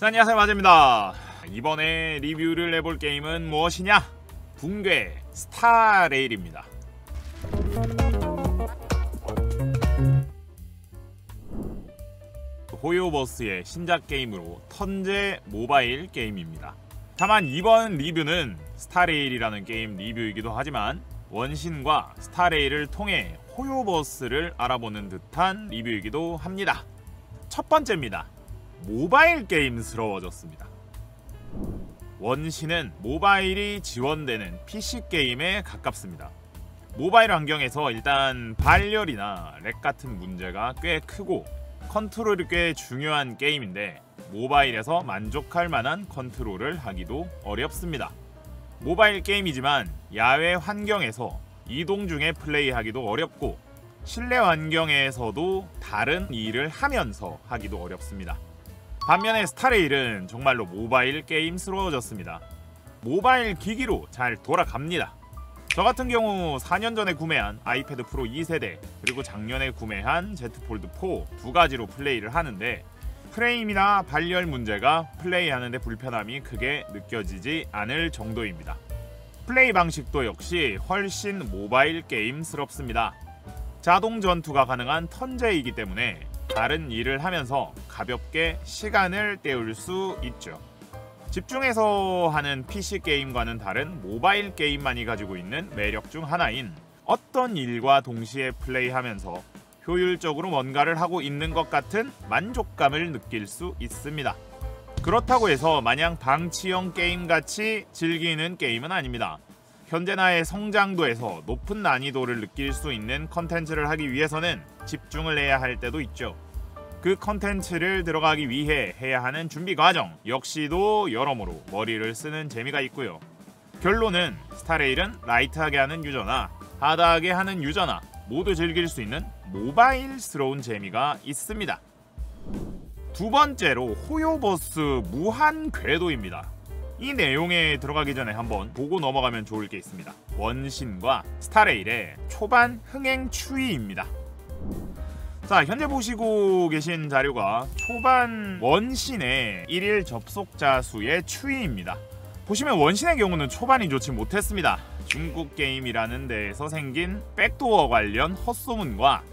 자, 안녕하세요. 마제입니다. 이번에 리뷰를 해볼 게임은 무엇이냐? 붕괴 Star Rail입니다. HoYoverse의 신작 게임으로 턴제 모바일 게임입니다. 다만 이번 리뷰는 Star Rail이라는 게임 리뷰이기도 하지만 원신과 Star Rail을 통해 HoYoverse를 알아보는 듯한 리뷰이기도 합니다. 첫 번째입니다 모바일 게임스러워졌습니다. 원신은 모바일이 지원되는 PC 게임에 가깝습니다. 모바일 환경에서 일단 발열이나 렉 같은 문제가 꽤 크고 컨트롤이 꽤 중요한 게임인데 모바일에서 만족할 만한 컨트롤을 하기도 어렵습니다. 모바일 게임이지만 야외 환경에서 이동 중에 플레이하기도 어렵고 실내 환경에서도 다른 일을 하면서 하기도 어렵습니다. 반면에 Star Rail은 정말로 모바일 게임스러워졌습니다. 모바일 기기로 잘 돌아갑니다. 저 같은 경우 4년 전에 구매한 iPad Pro 2세대 그리고 작년에 구매한 Z Fold 4 두 가지로 플레이를 하는데 프레임이나 발열 문제가 플레이하는데 불편함이 크게 느껴지지 않을 정도입니다. 플레이 방식도 역시 훨씬 모바일 게임스럽습니다. 자동 전투가 가능한 턴제이기 때문에 다른 일을 하면서 가볍게 시간을 때울 수 있죠. 집중해서 하는 PC 게임과는 다른 모바일 게임만이 가지고 있는 매력 중 하나인 어떤 일과 동시에 플레이하면서 효율적으로 뭔가를 하고 있는 것 같은 만족감을 느낄 수 있습니다. 그렇다고 해서 마냥 방치형 게임 같이 즐기는 게임은 아닙니다. 현재 나의 성장도에서 높은 난이도를 느낄 수 있는 컨텐츠를 하기 위해서는 집중을 해야 할 때도 있죠. 그 컨텐츠를 들어가기 위해 해야 하는 준비 과정 역시도 여러모로 머리를 쓰는 재미가 있고요. 결론은 Star Rail은 라이트하게 하는 유저나 하드하게 하는 유저나 모두 즐길 수 있는 모바일스러운 재미가 있습니다. 두 번째로 호요버스 무한 궤도입니다. 이 내용에 들어가기 전에 한번 보고 넘어가면 좋을 게 있습니다. 원신과 스타레일의 초반 흥행 추이입니다. 자, 현재 보시고 계신 자료가 초반 원신의 1일 접속자 수의 추이입니다. 보시면 원신의 경우는 초반이 좋지 못했습니다. 중국 게임이라는 데에서 생긴 백도어 관련 헛소문과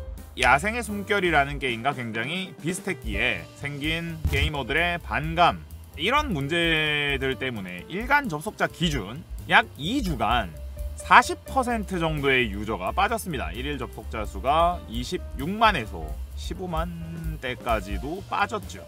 야생의 숨결이라는 게임과 굉장히 비슷했기에 생긴 게이머들의 반감 이런 문제들 때문에 일간 접속자 기준 약 2주간 40% 정도의 유저가 빠졌습니다. 1일 접속자 수가 26만에서 15만 대까지도 빠졌죠.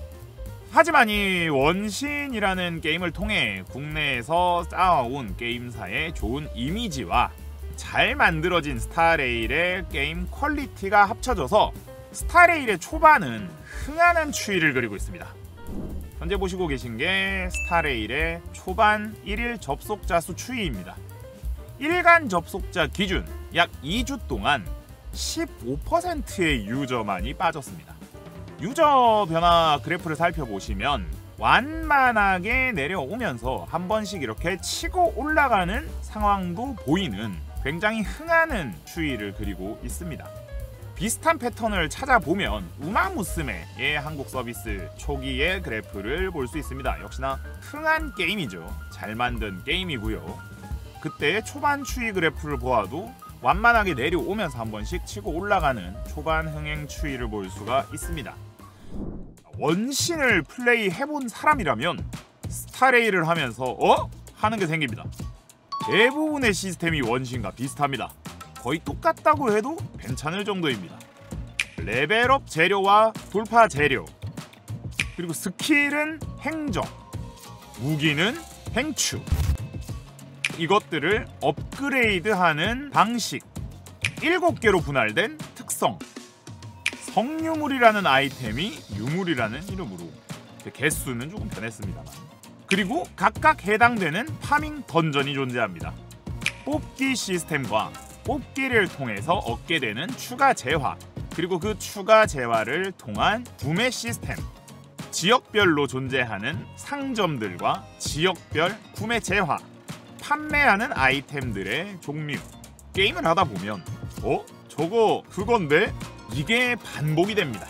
하지만 이 원신이라는 게임을 통해 국내에서 쌓아온 게임사의 좋은 이미지와 잘 만들어진 Star Rail의 게임 퀄리티가 합쳐져서 Star Rail의 초반은 흥하는 추이를 그리고 있습니다. 현재 보시고 계신 게 Star Rail의 초반 1일 접속자 수 추이입니다. 일간 접속자 기준 약 2주 동안 15%의 유저만이 빠졌습니다. 유저 변화 그래프를 살펴보시면 완만하게 내려오면서 한 번씩 이렇게 치고 올라가는 상황도 보이는 굉장히 흥하는 추이를 그리고 있습니다. 비슷한 패턴을 찾아보면 우마무스메의 한국 서비스 초기의 그래프를 볼 수 있습니다. 역시나 흥한 게임이죠. 잘 만든 게임이고요. 그때의 초반 추이 그래프를 보아도 완만하게 내려오면서 한 번씩 치고 올라가는 초반 흥행 추이를 볼 수가 있습니다. 원신을 플레이 해본 사람이라면 스타레이를 하면서 어? 하는 게 생깁니다. 대부분의 시스템이 원신과 비슷합니다. 거의 똑같다고 해도 괜찮을 정도입니다. 레벨업 재료와 돌파 재료 그리고 스킬은 행정 무기는 행추 이것들을 업그레이드하는 방식. 7개로 분할된 특성. 성유물이라는 아이템이 유물이라는 이름으로. 개수는 조금 변했습니다만. 그리고 각각 해당되는 파밍 던전이 존재합니다. 뽑기 시스템과 뽑기를 통해서 얻게 되는 추가 재화 그리고 그 추가 재화를 통한 구매 시스템. 지역별로 존재하는 상점들과 지역별 구매 재화 판매하는 아이템들의 종류 게임을 하다 보면 어? 저거 그건데? 이게 반복이 됩니다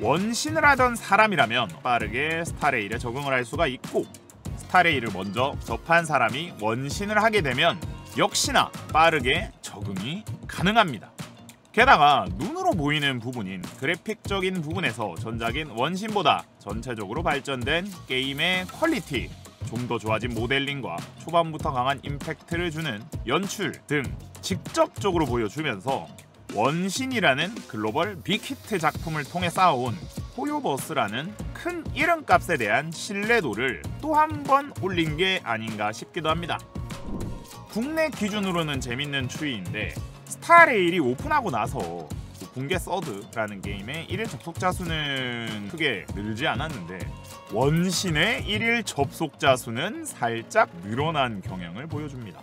원신을 하던 사람이라면 빠르게 Star Rail에 적응을 할 수가 있고 Star Rail을 먼저 접한 사람이 원신을 하게 되면 역시나 빠르게 적응이 가능합니다. 게다가 눈으로 보이는 부분인 그래픽적인 부분에서 전작인 원신보다 전체적으로 발전된 게임의 퀄리티, 좀 더 좋아진 모델링과 초반부터 강한 임팩트를 주는 연출 등 직접적으로 보여주면서 원신이라는 글로벌 빅히트 작품을 통해 쌓아온 호요버스라는 큰 이름값에 대한 신뢰도를 또 한 번 올린 게 아닌가 싶기도 합니다. 국내 기준으로는 재밌는 추이인데 스타레일이 오픈하고 나서 붕괴 서드라는 게임의 1일 접속자 수는 크게 늘지 않았는데 원신의 1일 접속자 수는 살짝 늘어난 경향을 보여줍니다.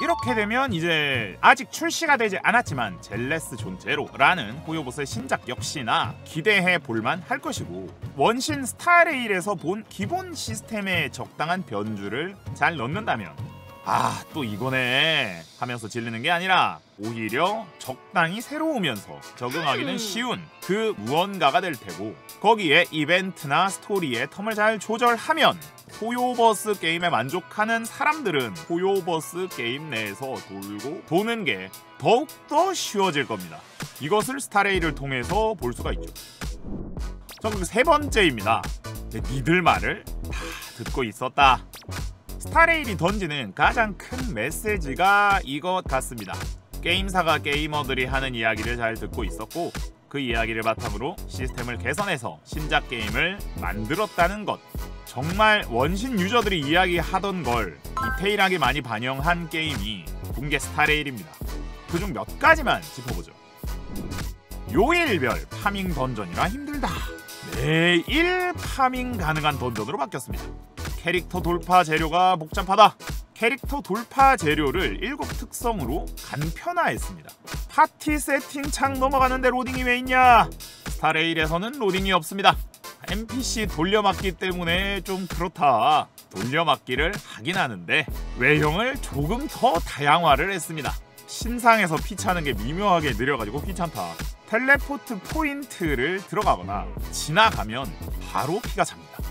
이렇게 되면 이제 아직 출시가 되지 않았지만 Zenless Zone Zero라는 HoYoverse의 신작 역시나 기대해 볼만 할 것이고 원신 Star Rail에서 본 기본 시스템에 적당한 변주를 잘 넣는다면 아 또 이거네 하면서 질리는 게 아니라 오히려 적당히 새로우면서 적응하기는 쉬운 그 무언가가 될 테고 거기에 이벤트나 스토리의 텀을 잘 조절하면 HoYoverse 게임에 만족하는 사람들은 HoYoverse 게임 내에서 돌고 도는 게 더욱더 쉬워질 겁니다. 이것을 Star Rail을 통해서 볼 수가 있죠. 자, 그리고 세 번째입니다. 네, 니들 말을 다 듣고 있었다. Star Rail이 던지는 가장 큰 메시지가 이것 같습니다. 게임사가 게이머들이 하는 이야기를 잘 듣고 있었고 그 이야기를 바탕으로 시스템을 개선해서 신작 게임을 만들었다는 것. 정말 원신 유저들이 이야기하던 걸 디테일하게 많이 반영한 게임이 붕괴 Star Rail입니다. 그중 몇 가지만 짚어보죠. 요일별 파밍 던전이라 힘들다. 매일 파밍 가능한 던전으로 바뀌었습니다. 캐릭터 돌파 재료가 복잡하다. 캐릭터 돌파 재료를 7 특성으로 간편화했습니다. 파티 세팅 창 넘어가는데 로딩이 왜 있냐? Star Rail에서는 로딩이 없습니다. NPC 돌려막기 때문에 좀 그렇다. 돌려막기를 하긴 하는데 외형을 조금 더 다양화를 했습니다. 신상에서 피 차는 게 미묘하게 느려가지고 귀찮다. 텔레포트 포인트를 들어가거나 지나가면 바로 피가 찹니다.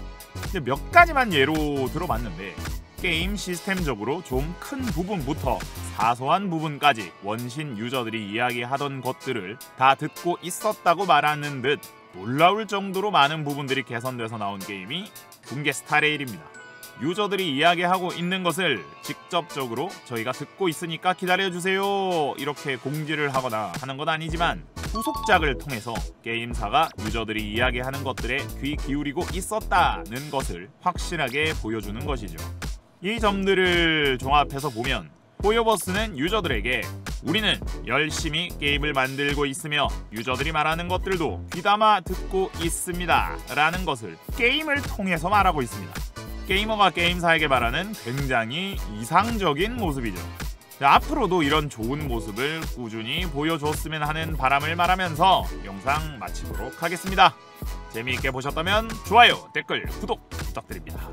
몇 가지만 예로 들어봤는데 게임 시스템적으로 좀 큰 부분부터 사소한 부분까지 원신 유저들이 이야기하던 것들을 다 듣고 있었다고 말하는 듯 놀라울 정도로 많은 부분들이 개선돼서 나온 게임이 붕괴 스타레일입니다. 유저들이 이야기하고 있는 것을 직접적으로 저희가 듣고 있으니까 기다려주세요 이렇게 공지를 하거나 하는 건 아니지만 후속작을 통해서 게임사가 유저들이 이야기하는 것들에 귀 기울이고 있었다는 것을 확실하게 보여주는 것이죠. 이 점들을 종합해서 보면 호요버스는 유저들에게 우리는 열심히 게임을 만들고 있으며 유저들이 말하는 것들도 귀담아 듣고 있습니다 라는 것을 게임을 통해서 말하고 있습니다. 게이머가 게임사에게 말하는 굉장히 이상적인 모습이죠. 자, 앞으로도 이런 좋은 모습을 꾸준히 보여줬으면 하는 바람을 말하면서 영상 마치도록 하겠습니다. 재미있게 보셨다면 좋아요, 댓글, 구독 부탁드립니다.